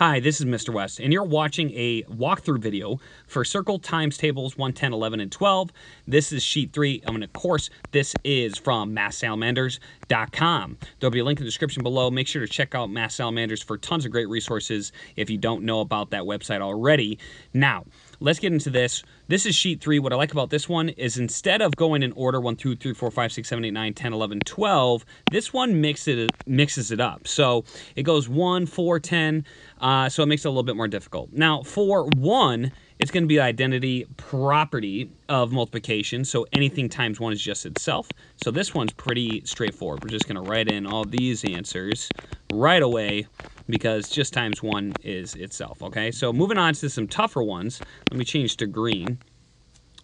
Hi, this is Mr. West, and you're watching a walkthrough video for Circle Times Tables 1, 10, 11, and 12. This is sheet 3, and of course, this is from mathsalamanders.com. There'll be a link in the description below. Make sure to check out Math Salamanders for tons of great resources if you don't know about that website already. Now, let's get into this. This is sheet 3. What I like about this one is instead of going in order 1, 2, 3, 4, 5, 6, 7, 8, 9, 10, 11, 12, this one mixes it, mixes it up. So it goes 1, 4, 10, uh, so it makes it a little bit more difficult. Now, for 1, it's going to be the identity property of multiplication. So anything times 1 is just itself. So this one's pretty straightforward. We're just going to write in all these answers right away because just times 1 is itself. Okay, so moving on to some tougher ones. Let me change to green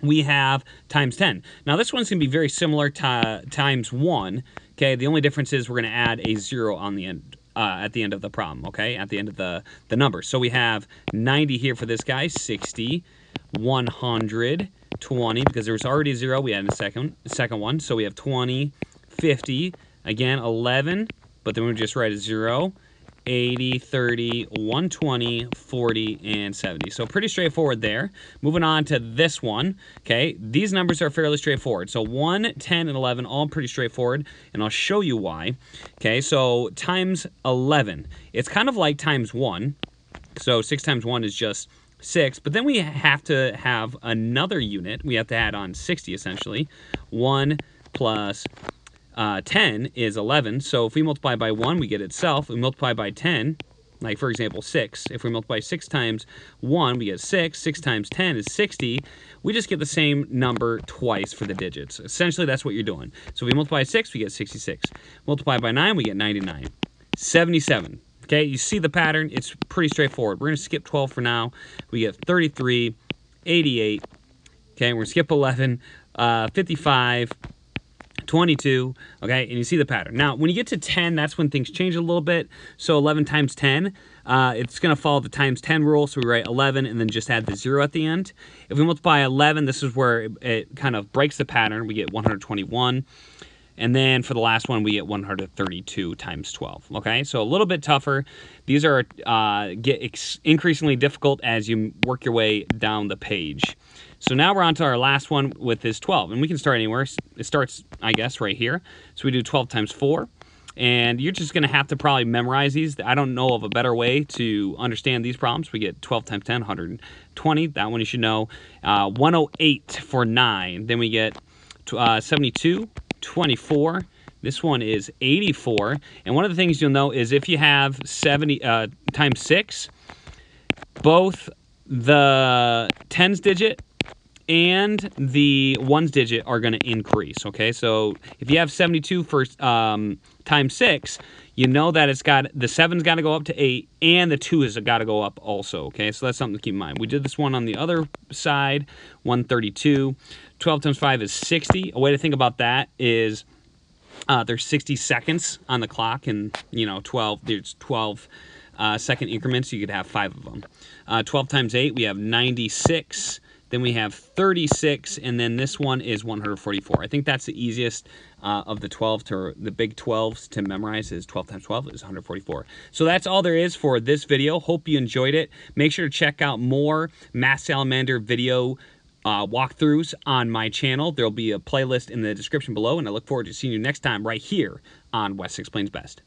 we have times 10. Now this one's to be very similar to times 1. Okay, the only difference is we're to add a 0 on the end. Uh, at the end of the problem, okay, at the end of the, the number. So we have 90 here for this guy, 60, 100, 20, because there was already a zero, we added a second, second one. So we have 20, 50, again, 11, but then we just write a zero, 80, 30, 120, 40, and 70. So pretty straightforward there. Moving on to this one, okay, these numbers are fairly straightforward. So 1, 10, and 11, all pretty straightforward, and I'll show you why. Okay, so times 11, it's kind of like times 1. So 6 times 1 is just 6, but then we have to have another unit. We have to add on 60, essentially. 1 plus uh, 10 is 11. So if we multiply by 1, we get itself. we multiply by 10, like for example 6, if we multiply 6 times 1, we get 6. 6 times 10 is 60. We just get the same number twice for the digits. Essentially, that's what you're doing. So if we multiply 6, we get 66. Multiply by 9, we get 99. 77. Okay, you see the pattern. It's pretty straightforward. We're going to skip 12 for now. We get 33, 88. Okay, we're going to skip 11, uh, 55, 22, okay, and you see the pattern. Now, when you get to 10, that's when things change a little bit. So 11 times 10, uh, it's to follow the times 10 rule, so we write 11 and then just add the 0 at the end. If we multiply 11, this is where it, it kind of breaks the pattern. We get 121. And then for the last one, we get 132 times 12. Okay, so a little bit tougher. These are uh, get increasingly difficult as you work your way down the page. So now we're on to our last one with this 12. And we can start anywhere. It starts, I guess, right here. So we do 12 times 4. And you're just going to have to probably memorize these. I don't know of a better way to understand these problems. We get 12 times 10, 120. That one you should know. Uh, 108 for 9. Then we get uh, 72, 24. This one is 84. And one of the things you'll know is if you have 70 uh, times 6, both the tens digit and the ones digit are going to increase. Okay, so if you have 72 for um, times six, you know that it's got the seven's got to go up to eight, and the two has got to go up also. Okay, so that's something to keep in mind. We did this one on the other side, 132. 12 times 5 is 60. A way to think about that is uh, there's 60 seconds on the clock, and you know 12. There's 12 uh, second increments. You could have five of them. Uh, 12 times 8, we have 96. Then we have 36, and then this one is 144. I think that's the easiest uh, of the 12 to the big 12s to memorize is 12 times 12 is 144. So that's all there is for this video. Hope you enjoyed it. Make sure to check out more Math Salamander video uh, walkthroughs on my channel. There'll be a playlist in the description below, and I look forward to seeing you next time right here on West Explains Best.